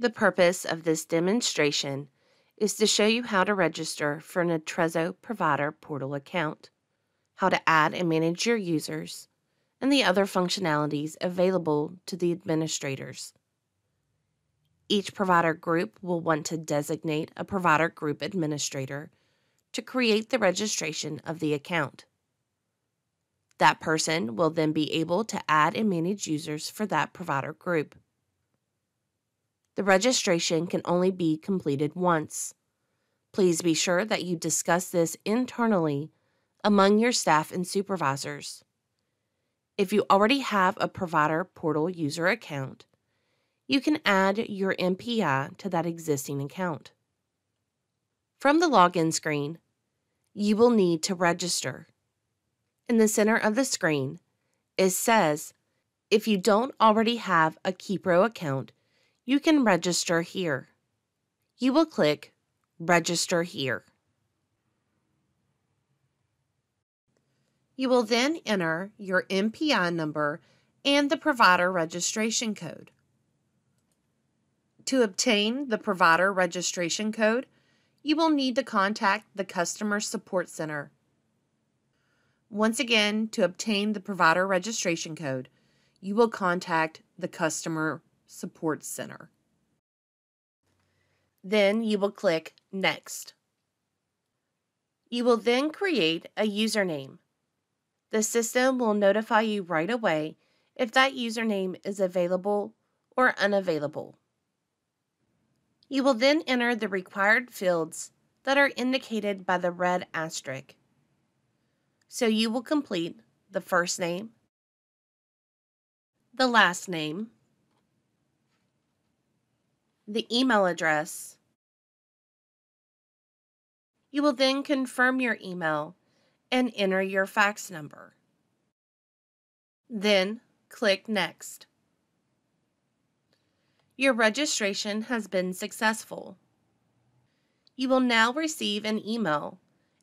The purpose of this demonstration is to show you how to register for an Atrezzo Provider Portal account, how to add and manage your users, and the other functionalities available to the administrators. Each provider group will want to designate a provider group administrator to create the registration of the account. That person will then be able to add and manage users for that provider group. The registration can only be completed once. Please be sure that you discuss this internally among your staff and supervisors. If you already have a provider portal user account, you can add your MPI to that existing account. From the login screen, you will need to register. In the center of the screen, it says if you don't already have a Kepro account, you can register here. You will click Register here. You will then enter your MPI number and the provider registration code. To obtain the provider registration code, you will need to contact the Customer Support Center. Once again, to obtain the provider registration code, you will contact the Customer Support Center. Then you will click Next. You will then create a username. The system will notify you right away if that username is available or unavailable. You will then enter the required fields that are indicated by the red asterisk. So you will complete the first name, the last name, the email address. You will then confirm your email and enter your fax number. Then click Next. Your registration has been successful. You will now receive an email,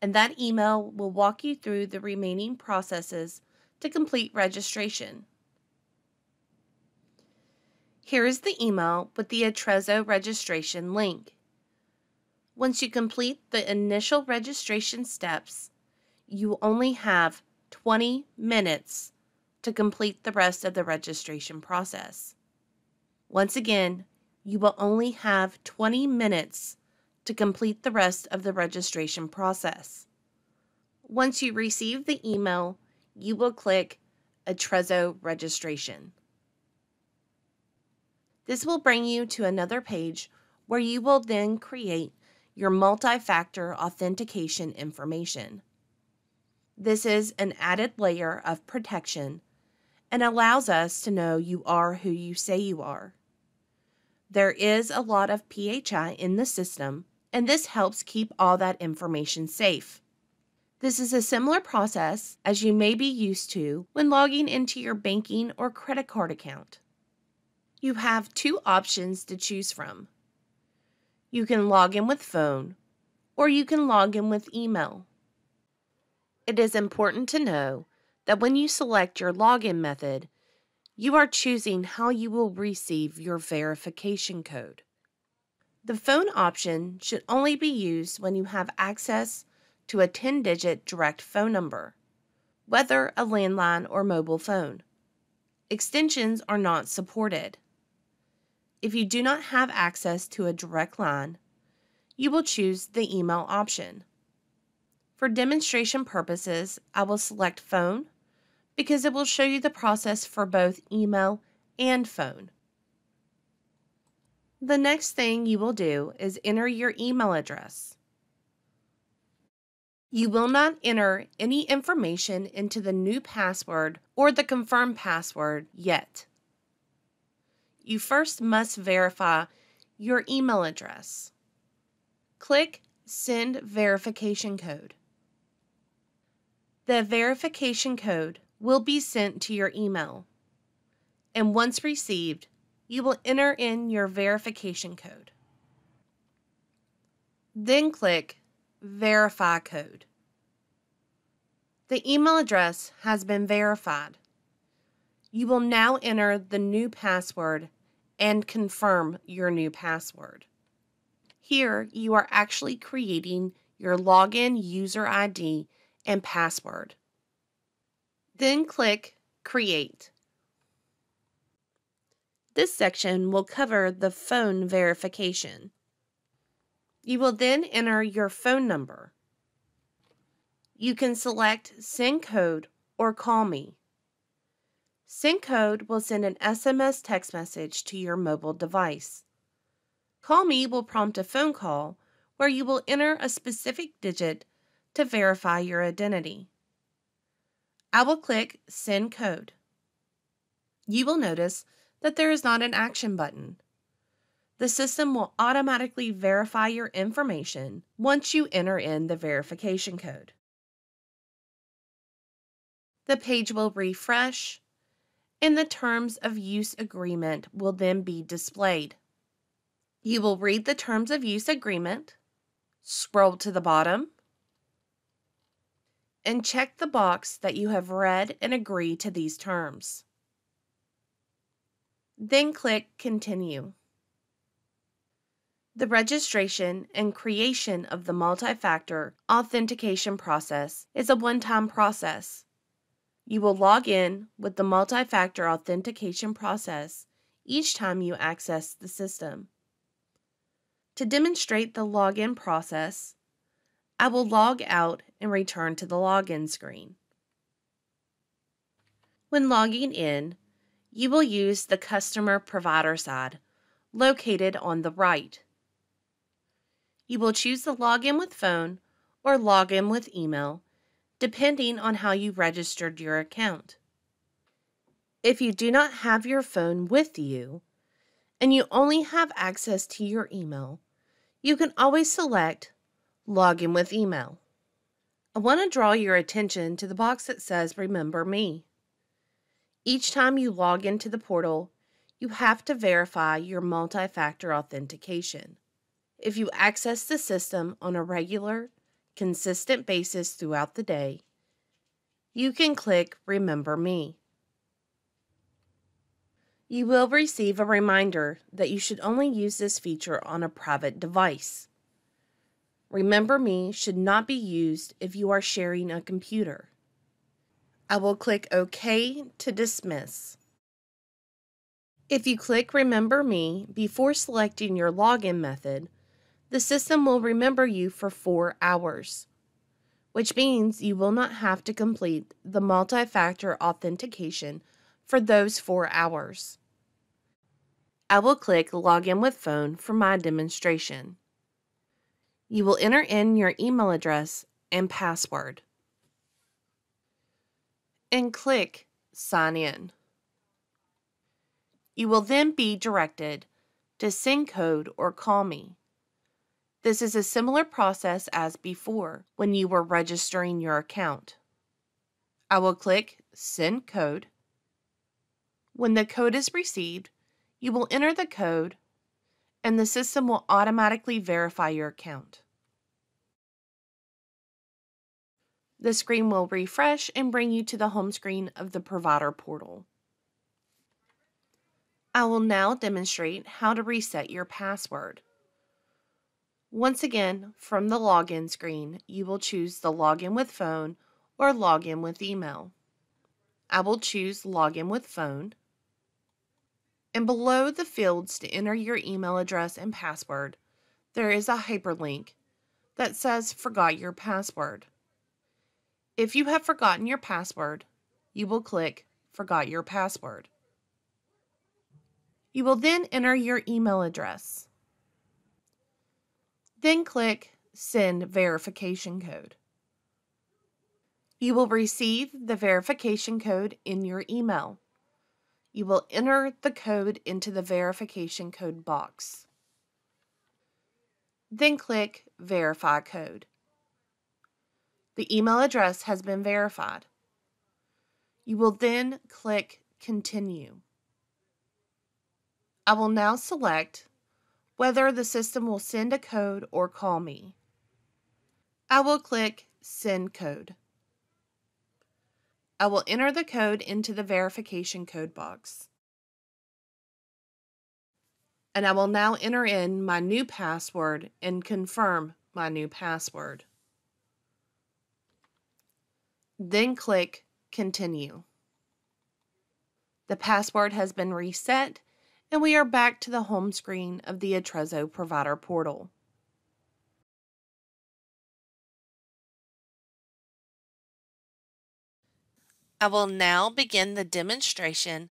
and that email will walk you through the remaining processes to complete registration. Here is the email with the Atrezzo registration link. Once you complete the initial registration steps, you only have 20 minutes to complete the rest of the registration process. Once again, you will only have 20 minutes to complete the rest of the registration process. Once you receive the email, you will click Atrezzo Registration. This will bring you to another page where you will then create your multi-factor authentication information. This is an added layer of protection and allows us to know you are who you say you are. There is a lot of PHI in the system, and this helps keep all that information safe. This is a similar process as you may be used to when logging into your banking or credit card account. You have two options to choose from. You can log in with phone, or you can log in with email. It is important to know that when you select your login method, you are choosing how you will receive your verification code. The phone option should only be used when you have access to a 10 digit direct phone number, whether a landline or mobile phone. Extensions are not supported. If you do not have access to a direct line, you will choose the email option. For demonstration purposes, I will select phone because it will show you the process for both email and phone. The next thing you will do is enter your email address. You will not enter any information into the new password or the confirm password yet. You first must verify your email address. Click Send Verification Code. The verification code will be sent to your email, and once received, you will enter in your verification code. Then click Verify Code. The email address has been verified. You will now enter the new password and confirm your new password. Here, you are actually creating your login user ID and password. Then click Create. This section will cover the phone verification. You will then enter your phone number. You can select Send Code or Call Me. Send Code will send an SMS text message to your mobile device. Call Me will prompt a phone call where you will enter a specific digit to verify your identity. I will click Send Code. You will notice that there is not an action button. The system will automatically verify your information once you enter in the verification code. The page will refresh, and the Terms of Use Agreement will then be displayed. You will read the Terms of Use Agreement, scroll to the bottom, and check the box that you have read and agree to these terms. Then click Continue. The registration and creation of the multi-factor authentication process is a one-time process. You will log in with the multi-factor authentication process each time you access the system. To demonstrate the login process, I will log out and return to the login screen. When logging in, you will use the customer provider side, located on the right. You will choose the login with phone or login with email, depending on how you registered your account. If you do not have your phone with you and you only have access to your email, you can always select Login with Email. I want to draw your attention to the box that says Remember Me. Each time you log into the portal, you have to verify your multi factor authentication. If you access the system on a regular, consistent basis throughout the day, you can click Remember Me. You will receive a reminder that you should only use this feature on a private device. Remember Me should not be used if you are sharing a computer. I will click OK to dismiss. If you click Remember Me before selecting your login method, the system will remember you for four hours, which means you will not have to complete the multi factor authentication for those four hours. I will click Login with Phone for my demonstration. You will enter in your email address and password and click Sign In. You will then be directed to Send Code or Call Me. This is a similar process as before when you were registering your account. I will click Send Code. When the code is received, you will enter the code and the system will automatically verify your account. The screen will refresh and bring you to the home screen of the provider portal. I will now demonstrate how to reset your password. Once again, from the login screen, you will choose the login with phone or login with email. I will choose login with phone. And below the fields to enter your email address and password, there is a hyperlink that says forgot your password. If you have forgotten your password, you will click Forgot Your Password. You will then enter your email address. Then click Send Verification Code. You will receive the verification code in your email. You will enter the code into the verification code box. Then click Verify Code. The email address has been verified. You will then click Continue. I will now select whether the system will send a code or call me. I will click Send Code. I will enter the code into the verification code box. And I will now enter in my new password and confirm my new password. Then click Continue. The password has been reset and we are back to the home screen of the Atrezzo Provider Portal. I will now begin the demonstration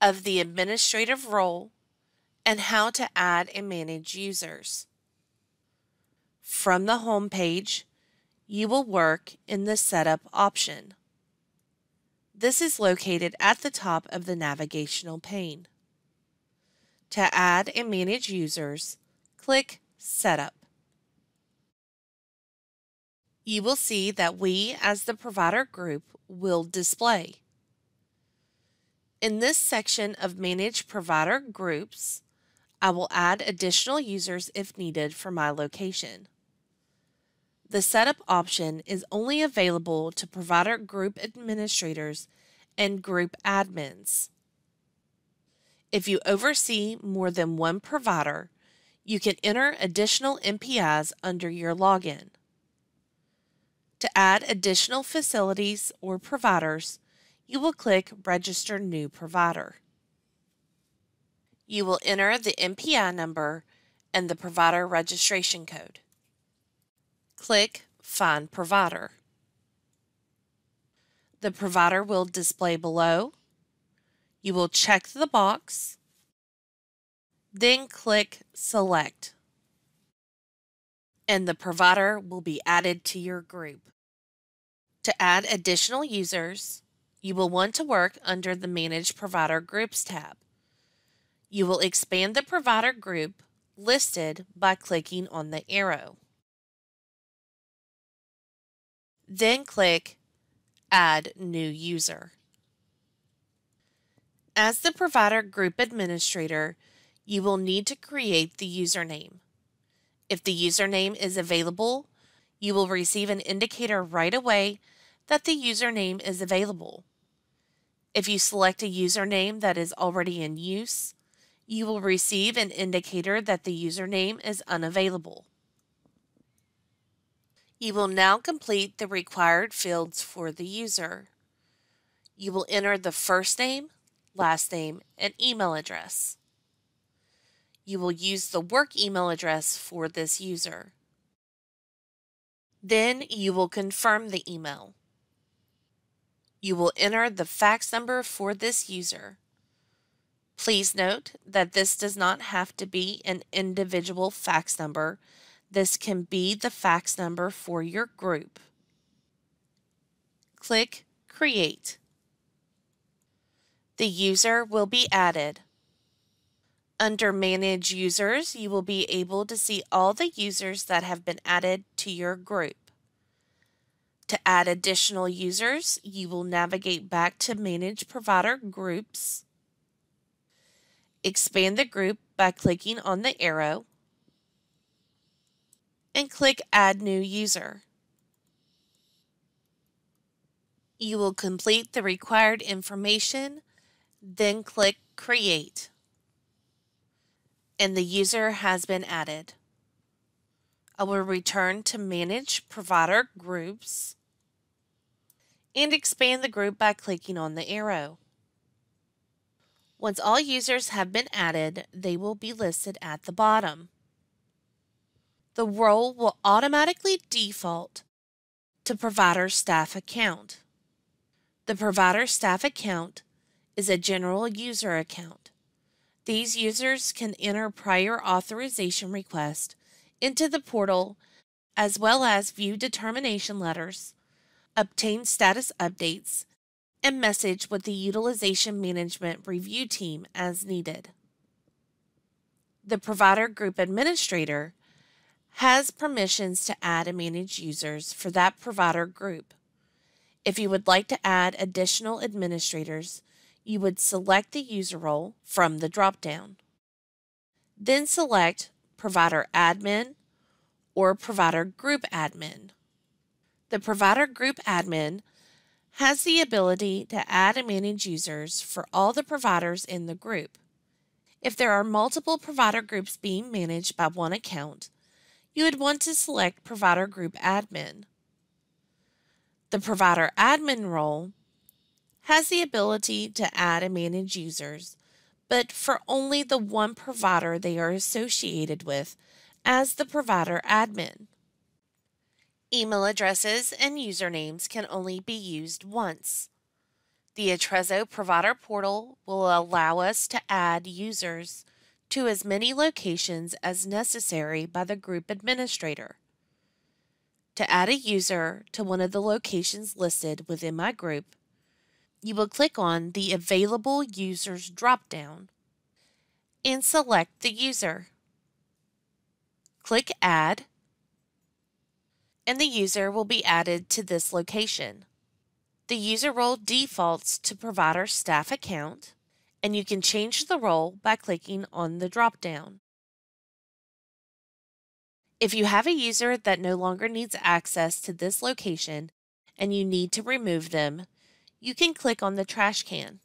of the administrative role and how to add and manage users. From the home page, you will work in the Setup option. This is located at the top of the navigational pane. To add and manage users, click Setup. You will see that we, as the provider group, will display. In this section of Manage Provider Groups, I will add additional users if needed for my location. The setup option is only available to provider group administrators and group admins. If you oversee more than one provider, you can enter additional MPIs under your login. To add additional facilities or providers, you will click Register New Provider. You will enter the MPI number and the provider registration code. Click Find Provider. The provider will display below. You will check the box, then click Select, and the provider will be added to your group. To add additional users, you will want to work under the Manage Provider Groups tab. You will expand the provider group listed by clicking on the arrow. Then click Add New User. As the provider group administrator, you will need to create the username. If the username is available, you will receive an indicator right away that the username is available. If you select a username that is already in use, you will receive an indicator that the username is unavailable. You will now complete the required fields for the user. You will enter the first name, last name, and email address. You will use the work email address for this user. Then you will confirm the email. You will enter the fax number for this user. Please note that this does not have to be an individual fax number this can be the fax number for your group. Click Create. The user will be added. Under Manage Users, you will be able to see all the users that have been added to your group. To add additional users, you will navigate back to Manage Provider Groups. Expand the group by clicking on the arrow and click Add New User. You will complete the required information, then click Create. And the user has been added. I will return to Manage Provider Groups and expand the group by clicking on the arrow. Once all users have been added, they will be listed at the bottom the role will automatically default to provider staff account. The provider staff account is a general user account. These users can enter prior authorization requests into the portal as well as view determination letters, obtain status updates, and message with the Utilization Management Review Team as needed. The Provider Group Administrator has permissions to add and manage users for that provider group. If you would like to add additional administrators, you would select the user role from the dropdown. Then select Provider Admin or Provider Group Admin. The Provider Group Admin has the ability to add and manage users for all the providers in the group. If there are multiple provider groups being managed by one account, you would want to select Provider Group Admin. The Provider Admin role has the ability to add and manage users, but for only the one provider they are associated with as the provider admin. Email addresses and usernames can only be used once. The Atrezzo Provider Portal will allow us to add users to as many locations as necessary by the group administrator. To add a user to one of the locations listed within my group, you will click on the Available Users dropdown and select the user. Click Add, and the user will be added to this location. The user role defaults to provider staff account, and you can change the role by clicking on the dropdown. If you have a user that no longer needs access to this location and you need to remove them, you can click on the trash can.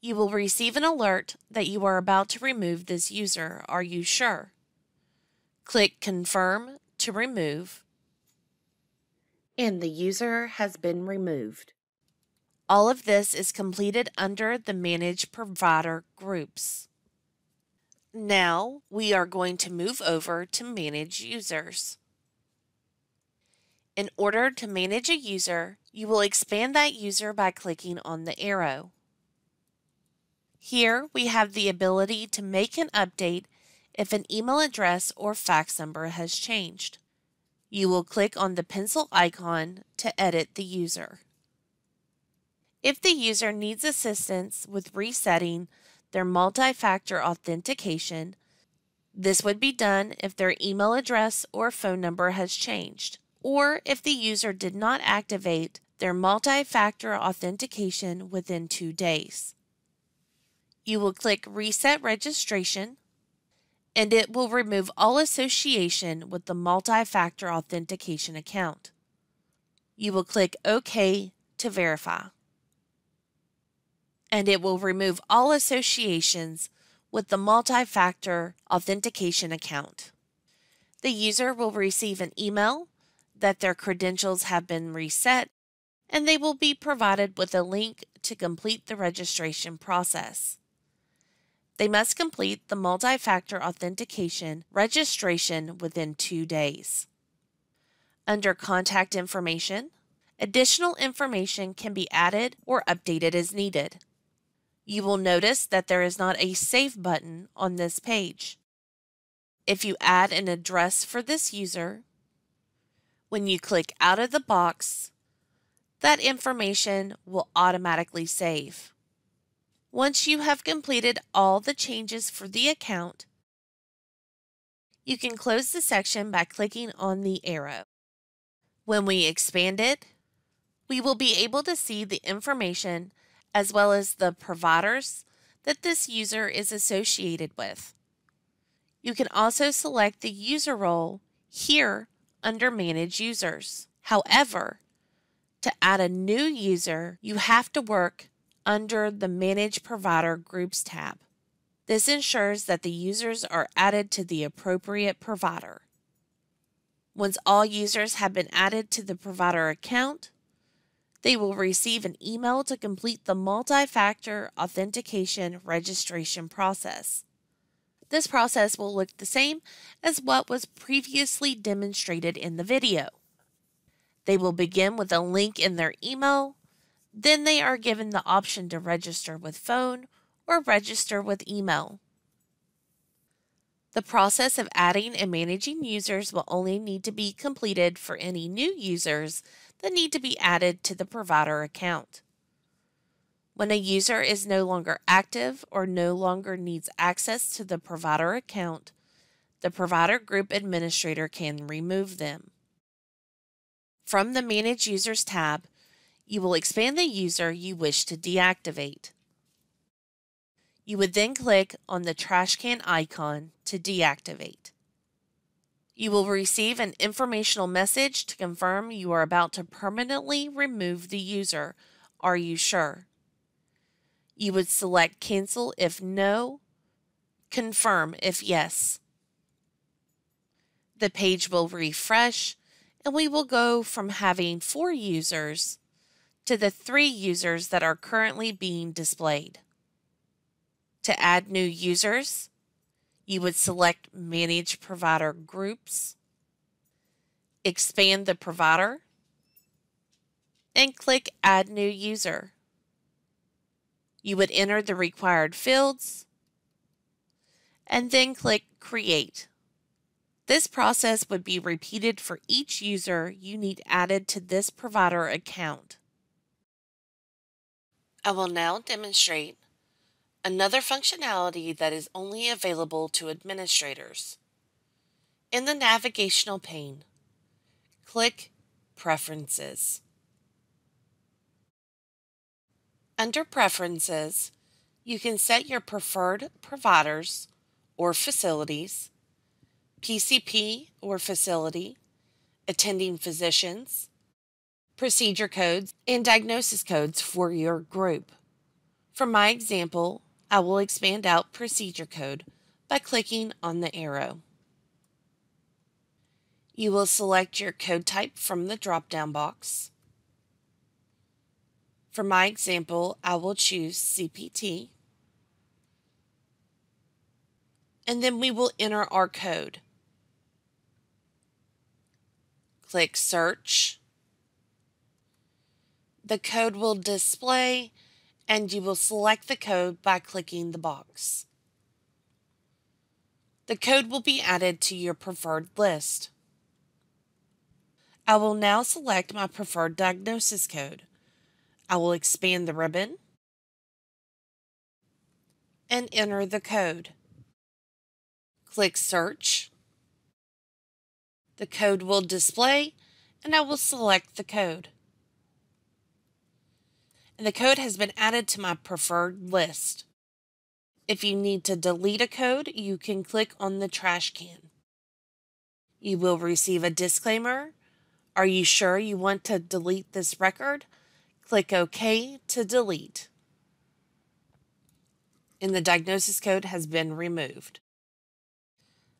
You will receive an alert that you are about to remove this user. Are you sure? Click Confirm to remove. And the user has been removed. All of this is completed under the Manage Provider groups. Now we are going to move over to Manage Users. In order to manage a user, you will expand that user by clicking on the arrow. Here we have the ability to make an update if an email address or fax number has changed. You will click on the pencil icon to edit the user. If the user needs assistance with resetting their multi-factor authentication, this would be done if their email address or phone number has changed or if the user did not activate their multi-factor authentication within two days. You will click Reset Registration, and it will remove all association with the multi-factor authentication account. You will click OK to verify. And it will remove all associations with the multi-factor authentication account. The user will receive an email that their credentials have been reset, and they will be provided with a link to complete the registration process. They must complete the multi factor authentication registration within two days. Under Contact Information, additional information can be added or updated as needed. You will notice that there is not a Save button on this page. If you add an address for this user, when you click out of the box, that information will automatically save. Once you have completed all the changes for the account, you can close the section by clicking on the arrow. When we expand it, we will be able to see the information as well as the providers that this user is associated with. You can also select the user role here under Manage Users. However, to add a new user, you have to work under the Manage Provider Groups tab. This ensures that the users are added to the appropriate provider. Once all users have been added to the provider account, they will receive an email to complete the multi factor authentication registration process. This process will look the same as what was previously demonstrated in the video. They will begin with a link in their email, then they are given the option to register with phone or register with email. The process of adding and managing users will only need to be completed for any new users that need to be added to the provider account. When a user is no longer active or no longer needs access to the provider account, the provider group administrator can remove them. From the Manage Users tab, you will expand the user you wish to deactivate. You would then click on the trash can icon to deactivate. You will receive an informational message to confirm you are about to permanently remove the user. Are you sure? You would select cancel if no, confirm if yes. The page will refresh and we will go from having four users to the three users that are currently being displayed. To add new users, you would select Manage Provider Groups, expand the provider, and click Add New User. You would enter the required fields and then click Create. This process would be repeated for each user you need added to this provider account. I will now demonstrate another functionality that is only available to administrators. In the navigational pane, click Preferences. Under Preferences, you can set your preferred providers or facilities, PCP or facility, attending physicians, procedure codes, and diagnosis codes for your group. For my example, I will expand out procedure code by clicking on the arrow. You will select your code type from the drop-down box. For my example, I will choose CPT. And then we will enter our code. Click Search. The code will display and you will select the code by clicking the box. The code will be added to your preferred list. I will now select my preferred diagnosis code. I will expand the ribbon and enter the code. Click Search. The code will display and I will select the code and the code has been added to my preferred list. If you need to delete a code, you can click on the trash can. You will receive a disclaimer. Are you sure you want to delete this record? Click OK to delete. And the diagnosis code has been removed.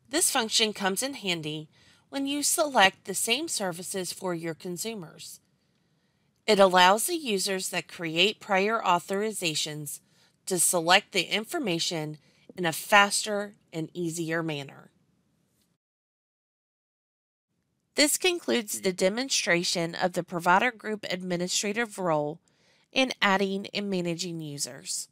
This function comes in handy when you select the same services for your consumers. It allows the users that create prior authorizations to select the information in a faster and easier manner. This concludes the demonstration of the provider group administrative role in adding and managing users.